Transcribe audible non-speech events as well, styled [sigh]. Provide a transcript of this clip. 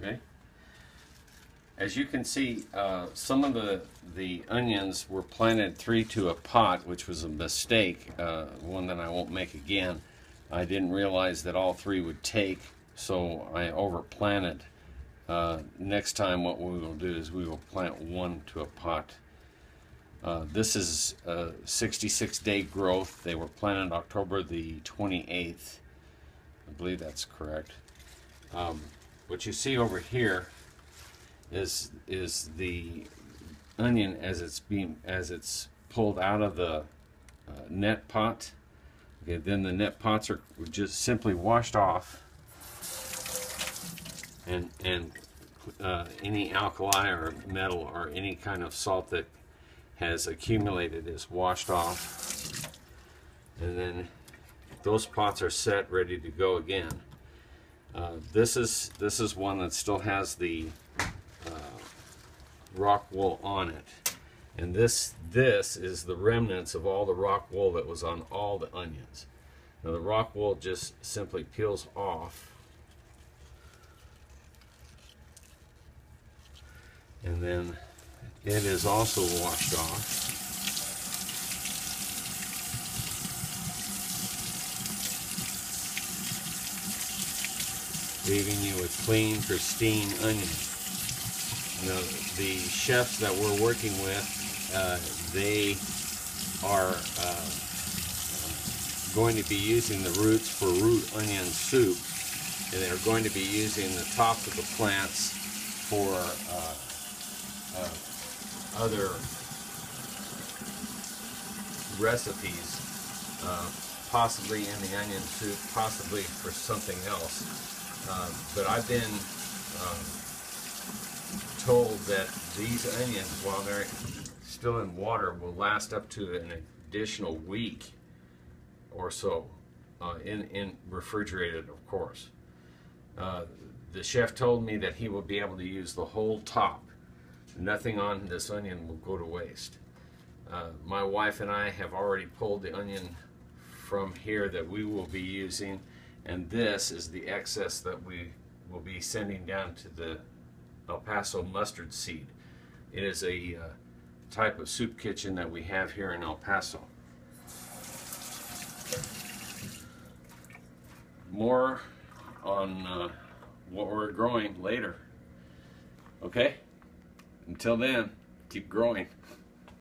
Okay. As you can see, uh, some of the the onions were planted three to a pot, which was a mistake, uh, one that I won't make again. I didn't realize that all three would take, so I overplanted. Uh, next time, what we will do is we will plant one to a pot. Uh, this is a 66 day growth. They were planted October the 28th. I believe that's correct. Um, what you see over here is is the onion as it's being as it's pulled out of the uh, net pot. Okay, then the net pots are just simply washed off, and and uh, any alkali or metal or any kind of salt that has accumulated is washed off, and then those pots are set ready to go again. Uh, this is this is one that still has the uh, rock wool on it, and this this is the remnants of all the rock wool that was on all the onions. Now the rock wool just simply peels off, and then it is also washed off. Leaving you with clean, pristine onions. The chefs that we're working with, uh, they are uh, going to be using the roots for root onion soup, and they're going to be using the tops of the plants for uh, uh other recipes, uh, possibly in the onion soup, possibly for something else. Um, but I've been um, told that these onions, while they're still in water, will last up to an additional week or so, uh, in, in refrigerated, of course. Uh, the chef told me that he will be able to use the whole top. Nothing on this onion will go to waste. Uh, my wife and I have already pulled the onion from here that we will be using and this is the excess that we will be sending down to the El Paso mustard seed. It is a uh, type of soup kitchen that we have here in El Paso. More on uh, what we're growing later. Okay? Until then, keep growing. [laughs]